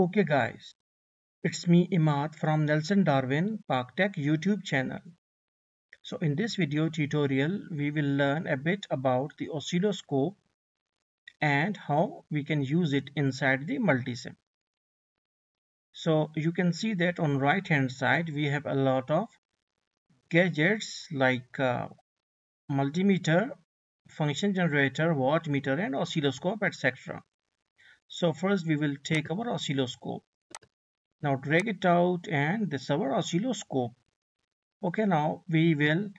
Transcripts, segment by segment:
Okay guys, it's me Imad from Nelson Darwin Pak Tech YouTube channel. So in this video tutorial, we will learn a bit about the oscilloscope and how we can use it inside the multisim. So you can see that on right hand side, we have a lot of gadgets like uh, multimeter, function generator, watt meter and oscilloscope etc. So first we will take our oscilloscope. Now drag it out and this our oscilloscope. Okay, now we will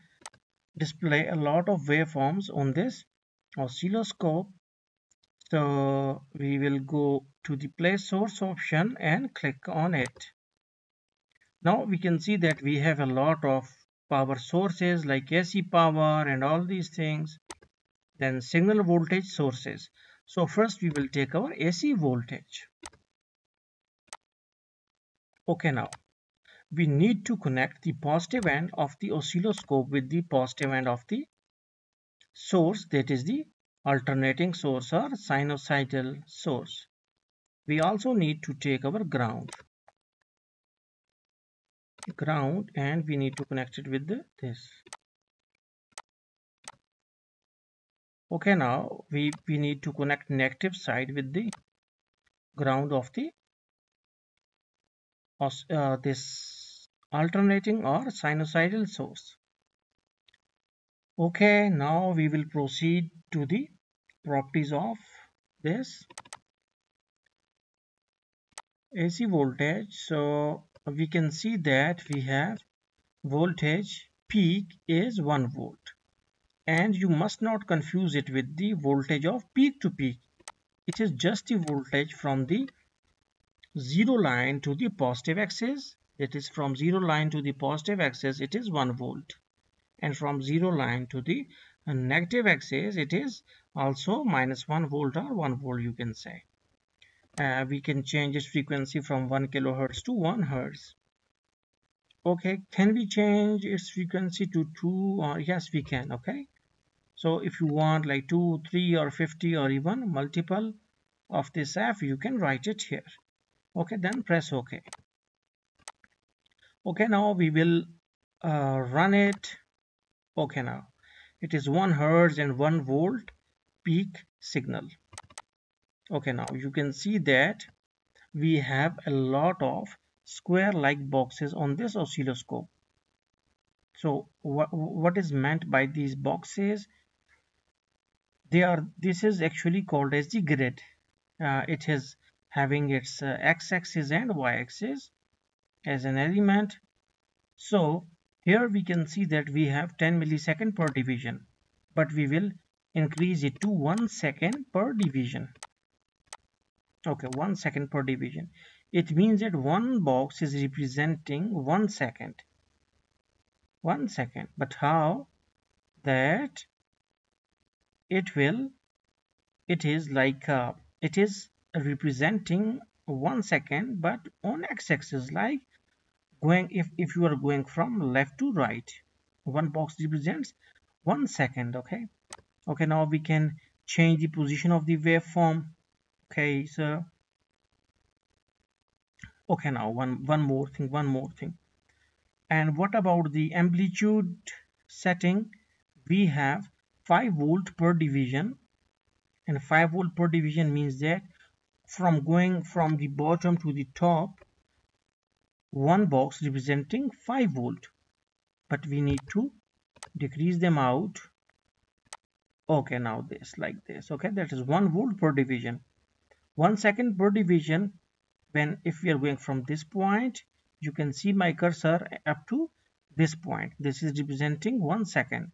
display a lot of waveforms on this oscilloscope. So we will go to the place source option and click on it. Now we can see that we have a lot of power sources like AC power and all these things. Then signal voltage sources. So first we will take our AC voltage. Okay now we need to connect the positive end of the oscilloscope with the positive end of the source that is the alternating source or sinusoidal source. We also need to take our ground ground and we need to connect it with the, this okay now we we need to connect negative side with the ground of the uh, this alternating or sinusoidal source. Okay now we will proceed to the properties of this AC voltage. So we can see that we have voltage peak is 1 volt and you must not confuse it with the voltage of peak to peak. It is just the voltage from the zero line to the positive axis. It is from zero line to the positive axis it is 1 volt. And from zero line to the negative axis it is also minus 1 volt or 1 volt you can say. Uh, we can change its frequency from 1 kilohertz to 1 hertz. Okay can we change its frequency to 2 or yes we can okay so if you want like 2 3 or 50 or even multiple of this f you can write it here. Okay then press ok. Okay now we will uh, run it. Okay now. It is 1 hertz and 1 volt peak signal. Okay now you can see that we have a lot of square like boxes on this oscilloscope. So what, what is meant by these boxes they are this is actually called as the grid. Uh, it is having its uh, x-axis and y-axis as an element. So here we can see that we have 10 millisecond per division but we will increase it to one second per division. Okay one second per division. It means that one box is representing one second. One second. But how that it will it is like uh, it is representing one second but on x-axis like going if if you are going from left to right one box represents one second okay? Okay now we can change the position of the waveform okay so okay now one one more thing one more thing. And what about the amplitude setting? We have 5 volt per division. And 5 volt per division means that from going from the bottom to the top one box representing 5 volt. But we need to decrease them out. Okay now this like this. Okay that is 1 volt per division. One second per division when if we are going from this point you can see my cursor up to this point. This is representing one second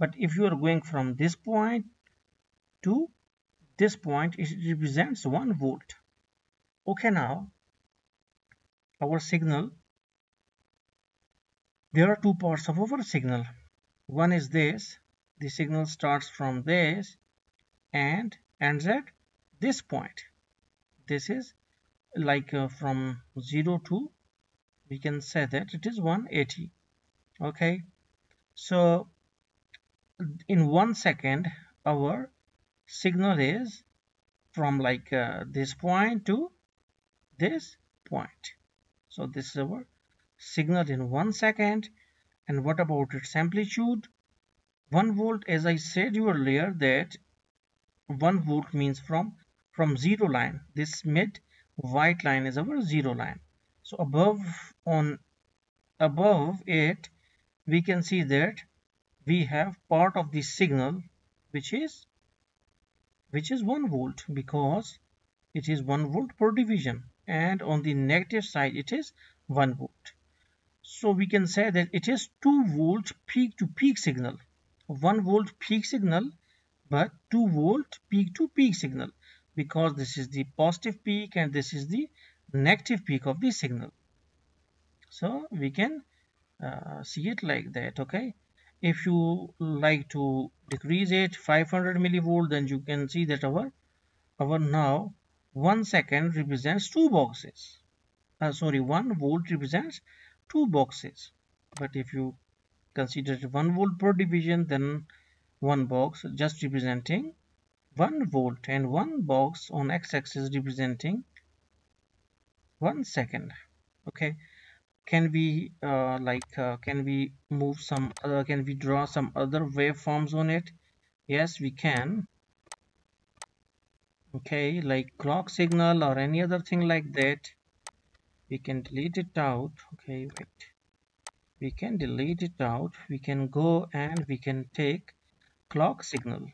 but if you are going from this point to this point it represents one volt. Okay now our signal there are two parts of our signal. One is this the signal starts from this and ends at this point. This is like uh, from 0 to we can say that it is 180 okay so in one second our signal is from like uh, this point to this point. So this is our signal in one second. And what about its amplitude? 1 volt as I said you earlier that 1 volt means from from zero line. This mid white line is our zero line. So above on above it we can see that we have part of the signal which is which is 1 volt because it is 1 volt per division and on the negative side it is 1 volt. So we can say that it is 2 volt peak to peak signal. 1 volt peak signal but 2 volt peak to peak signal because this is the positive peak and this is the negative peak of the signal. So we can uh, see it like that okay if you like to decrease it 500 millivolt then you can see that our our now one second represents two boxes. Uh, sorry one volt represents two boxes. But if you consider 1 volt per division then one box just representing 1 volt and one box on x-axis representing one second. Okay can we uh, like uh, can we move some other can we draw some other waveforms on it? Yes we can. Okay like clock signal or any other thing like that we can delete it out. Okay wait. We can delete it out. We can go and we can take clock signal.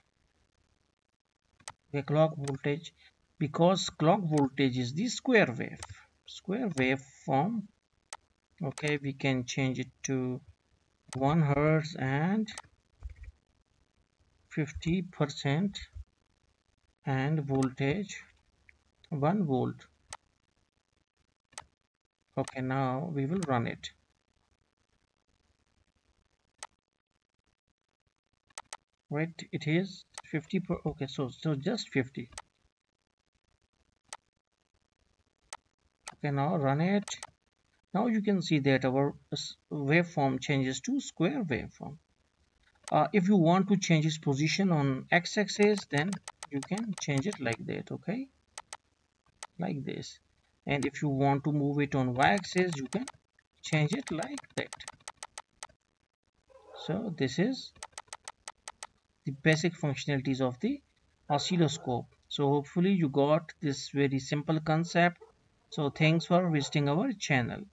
The clock voltage because clock voltage is the square wave. Square wave form okay we can change it to 1 hertz and 50 percent and voltage 1 volt. Okay now we will run it. Right it is 50 per okay so so just 50 okay now run it now you can see that our waveform changes to square waveform. Uh, if you want to change its position on x-axis then you can change it like that okay? Like this. And if you want to move it on y-axis you can change it like that. So this is the basic functionalities of the oscilloscope. So hopefully you got this very simple concept. So thanks for visiting our channel